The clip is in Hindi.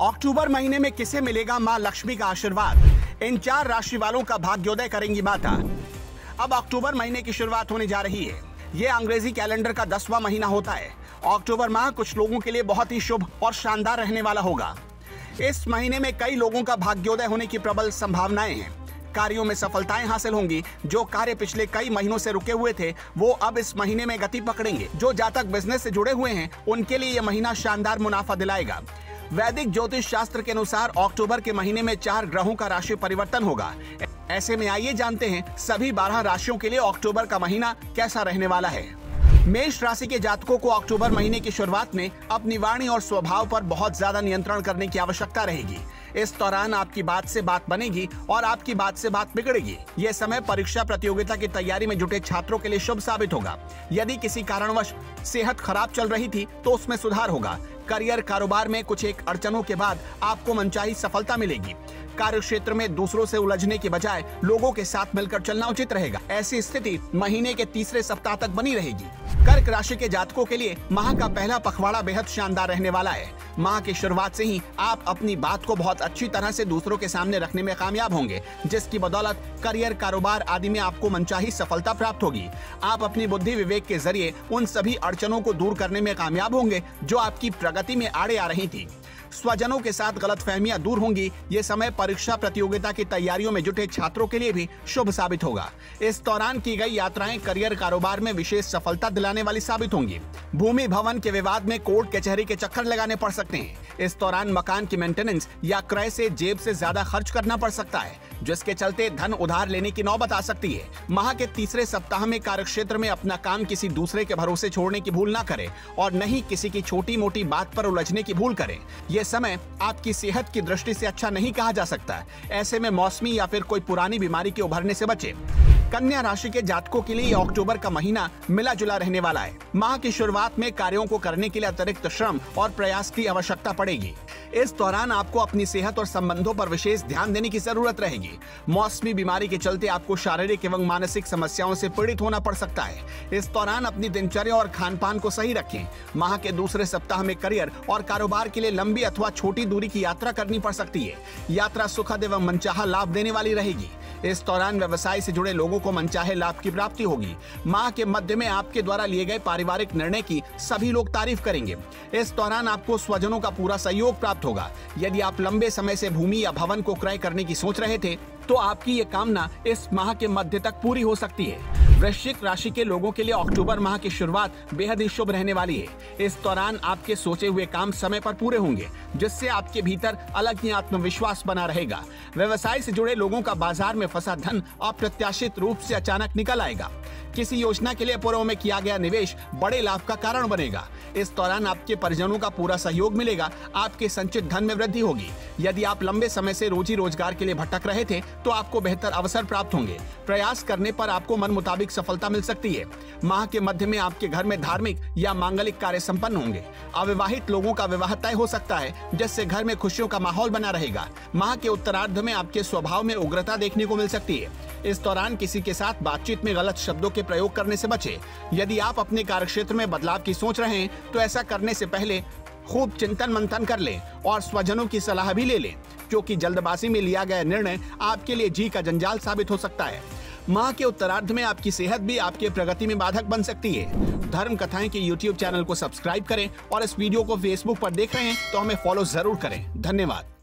अक्टूबर महीने में किसे मिलेगा माँ लक्ष्मी का आशीर्वाद? इन चार राशि वालों का भाग्योदय करेंगी माता। अब अक्टूबर महीने की शुरुआत होने जा रही है। ये अंग्रेज़ी कैलेंडर का दसवां महीना होता है। अक्टूबर माह कुछ लोगों के लिए बहुत ही शुभ और शानदार रहने वाला होगा। इस महीने में कई लोगों का भाग्योदय होने की प्रबल संभावनाएँ हैं। कार्यों में सफलताएँ हासिल होंगी। जो कार्य पिछले कई महीनों से रुके हुए थे, वो अब इस महीने में गति पकड़ेंगे। जो जातक बिज़नेस से जुड़े हुए हैं, उनके लिए यह महीना शानदार मुनाफा दिलाएगा। वैदिक ज्योतिष शास्त्र के अनुसार अक्टूबर के महीने में चार ग्रहों का राशि परिवर्तन होगा। ऐसे में आइए जानते हैं सभी बारह राशियों के लिए अक्टूबर का महीना कैसा रहने वाला है। मेष राशि के जातकों को अक्टूबर महीने की शुरुआत में अपनी वाणी और स्वभाव पर बहुत ज़्यादा नियंत्रण करने की आवश्यकता रहेगी। इस दौरान आपकी बात से बात बनेगी और आपकी बात से बात बिगड़ेगी। ये समय परीक्षा प्रतियोगिता की तैयारी में जुटे छात्रों के लिए शुभ साबित होगा। यदि किसी कारणवश सेहत खराब चल रही थी तो उसमें सुधार होगा। करियर कारोबार में कुछ एक अड़चनों के बाद आपको मनचाही सफलता मिलेगी। कार्य क्षेत्र में दूसरों से उलझने के बजाय लोगों के साथ मिलकर चलना उचित रहेगा। ऐसी स्थिति महीने के तीसरे सप्ताह तक बनी रहेगी। कर्क राशि के जातकों के लिए माह का पहला पखवाड़ा बेहद शानदार रहने वाला है। माह की शुरुआत से ही आप अपनी बात को बहुत अच्छी तरह से दूसरों के सामने रखने में कामयाब होंगे, जिसकी बदौलत करियर, कारोबार आदि में आपको मनचाही सफलता प्राप्त होगी। आप अपनी बुद्धि विवेक के ज़रिए उन सभी अड़चनों को दूर करने में कामयाब होंगे, जो आपकी प्रगति में आड़े आ रही थी। स्वजनों के साथ गलत फहमियाँ दूर होंगी। ये समय परीक्षा प्रतियोगिता की तैयारियों में जुटे छात्रों के लिए भी शुभ साबित होगा। इस दौरान की गई यात्राएँ करियर, कारोबार में विशेष सफलता दिलाने वाली साबित होंगी। भूमि भवन के विवाद में कोर्ट कचहरी के के चक्कर लगाने पड़ सकते हैं। इस दौरान मकान की मेंटेनेंस या क्रय से जेब से ज़्यादा खर्च करना पड़ सकता है, जिसके चलते धन उधार लेने की नौबत आ सकती है। माह के तीसरे सप्ताह में कार्य क्षेत्र में अपना काम किसी दूसरे के भरोसे छोड़ने की भूल ना करें और न ही किसी की छोटी मोटी बात पर उलझने की भूल करें। ये समय आपकी सेहत की दृष्टि से अच्छा नहीं कहा जा सकता। ऐसे में मौसमी या फिर कोई पुरानी बीमारी के उभरने से बचे। कन्या राशि के जातकों के लिए अक्टूबर का महीना मिला जुला रहने वाला है। माह की शुरुआत में कार्यों को करने के लिए अतिरिक्त श्रम और प्रयास की आवश्यकता पड़ेगी। इस दौरान आपको अपनी सेहत और संबंधों पर विशेष ध्यान देने की ज़रूरत रहेगी। मौसमी बीमारी के चलते आपको शारीरिक एवं मानसिक समस्याओं से पीड़ित होना पड़ सकता है। इस दौरान अपनी दिनचर्या और खान पान को सही रखें। माह के दूसरे सप्ताह में करियर और कारोबार के लिए लंबी अथवा छोटी दूरी की यात्रा करनी पड़ सकती है। यात्रा सुखद एवं मनचाहा लाभ देने वाली रहेगी। इस दौरान व्यवसाय से जुड़े लोगों को मनचाहे लाभ की प्राप्ति होगी। माह के मध्य में आपके द्वारा लिए गए पारिवारिक निर्णय की सभी लोग तारीफ़ करेंगे। इस दौरान आपको स्वजनों का पूरा सहयोग प्राप्त होगा। यदि आप लंबे समय से भूमि या भवन को क्रय करने की सोच रहे थे तो आपकी ये कामना इस माह के मध्य तक पूरी हो सकती है। वृश्चिक राशि के लोगों के लिए अक्टूबर माह की शुरुआत बेहद ही शुभ रहने वाली है। इस दौरान आपके सोचे हुए काम समय पर पूरे होंगे, जिससे आपके भीतर अलग ही आत्मविश्वास बना रहेगा। व्यवसाय से जुड़े लोगों का बाज़ार में फंसा धन अप्रत्याशित रूप से अचानक निकल आएगा। किसी योजना के लिए पूर्व में किया गया निवेश बड़े लाभ का कारण बनेगा। इस दौरान आपके परिजनों का पूरा सहयोग मिलेगा, आपके संचित धन में वृद्धि होगी। यदि आप लंबे समय से रोजी रोज़गार के लिए भटक रहे थे तो आपको बेहतर अवसर प्राप्त होंगे। प्रयास करने पर आपको मन मुताबिक सफलता मिल सकती है। माह के मध्य में आपके घर में धार्मिक या मांगलिक कार्य संपन्न होंगे। अविवाहित लोगों का विवाह तय हो सकता है, जिससे घर में खुशियों का माहौल बना रहेगा। माह के उत्तरार्ध में आपके स्वभाव में उग्रता देखने को मिल सकती है। इस दौरान किसी के साथ बातचीत में गलत शब्दों के प्रयोग करने से बचे। यदि आप अपने कार्य क्षेत्र में बदलाव की सोच रहे हैं तो ऐसा करने से पहले खूब चिंतन मंथन कर लें और स्वजनों की सलाह भी ले लें। क्योंकि जल्दबाजी में लिया गया निर्णय आपके लिए जी का जंजाल साबित हो सकता है। माह के उत्तरार्ध में आपकी सेहत भी आपके प्रगति में बाधक बन सकती है। धर्म कथाएँ के यूट्यूब चैनल को सब्सक्राइब करें और इस वीडियो को फेसबुक पर देख रहे हैं तो हमें फॉलो ज़रूर करें। धन्यवाद।